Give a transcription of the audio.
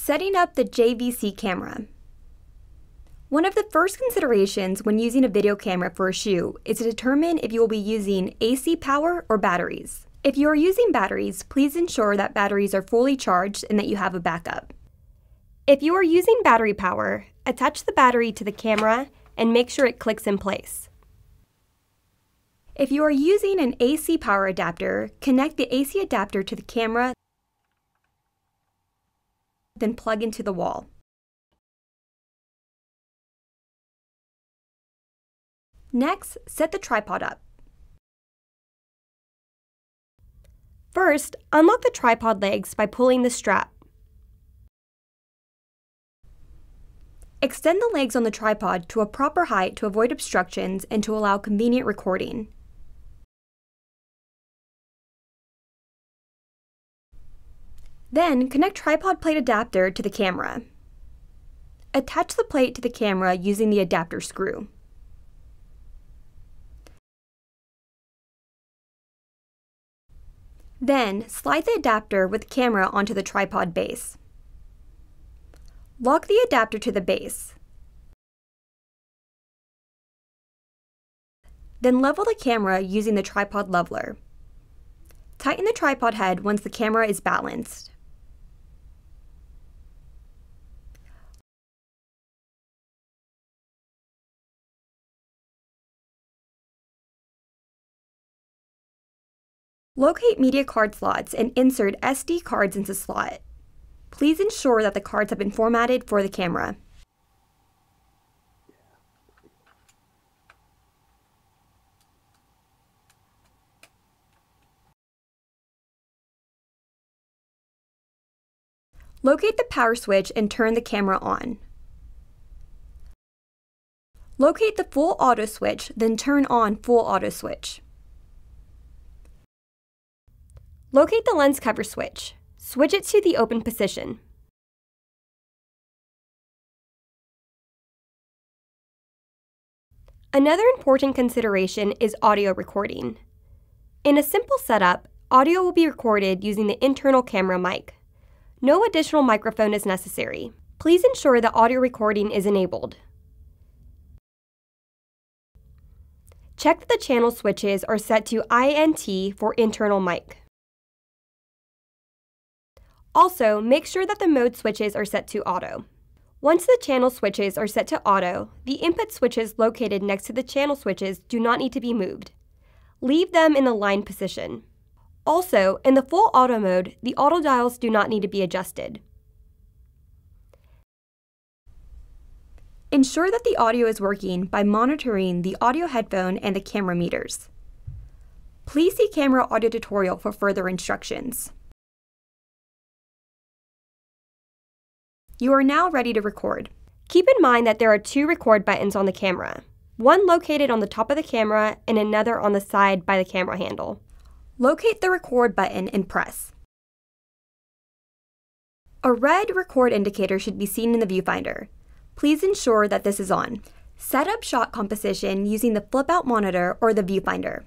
Setting up the JVC camera. One of the first considerations when using a video camera for a shoot is to determine if you will be using AC power or batteries. If you are using batteries, please ensure that batteries are fully charged and that you have a backup. If you are using battery power, attach the battery to the camera and make sure it clicks in place. If you are using an AC power adapter, connect the AC adapter to the camera, then plug into the wall. Next, set the tripod up. First, unlock the tripod legs by pulling the strap. Extend the legs on the tripod to a proper height to avoid obstructions and to allow convenient recording. Then, connect tripod plate adapter to the camera. Attach the plate to the camera using the adapter screw. Then, slide the adapter with the camera onto the tripod base. Lock the adapter to the base. Then level the camera using the tripod leveler. Tighten the tripod head once the camera is balanced. Locate media card slots and insert SD cards into slot. Please ensure that the cards have been formatted for the camera. Locate the power switch and turn the camera on. Locate the full auto switch, then turn on full auto switch. Locate the lens cover switch. Switch it to the open position. Another important consideration is audio recording. In a simple setup, audio will be recorded using the internal camera mic. No additional microphone is necessary. Please ensure that audio recording is enabled. Check that the channel switches are set to INT for internal mic. Also, make sure that the mode switches are set to auto. Once the channel switches are set to auto, the input switches located next to the channel switches do not need to be moved. Leave them in the line position. Also, in the full auto mode, the auto dials do not need to be adjusted. Ensure that the audio is working by monitoring the audio headphone and the camera meters. Please see camera audio tutorial for further instructions. You are now ready to record. Keep in mind that there are two record buttons on the camera, one located on the top of the camera and another on the side by the camera handle. Locate the record button and press. A red record indicator should be seen in the viewfinder. Please ensure that this is on. Set up shot composition using the flip out monitor or the viewfinder.